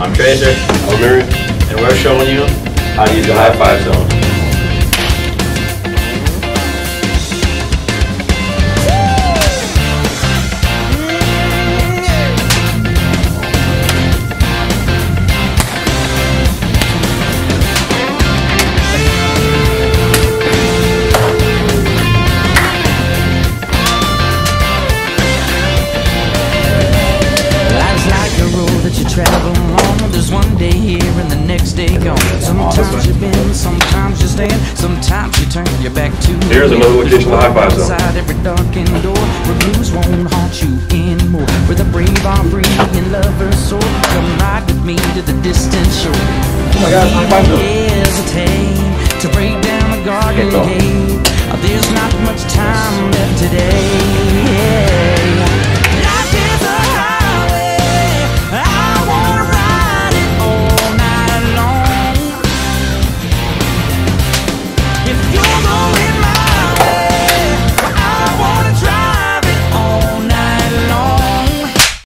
I'm Tracer, I'm Mary. and we're showing you How to use the high five zone. Travel on. There's one day here and the next day gone. Sometimes you bend, sometimes you stand, sometimes you turn your back to. Here's another location the high five zone. Inside every darkened door, where blues won't haunt you anymore. Where the brave are free and lovers soar. Come ride with me to the distant shore. Oh hesitate to break down the garden Get going. gate.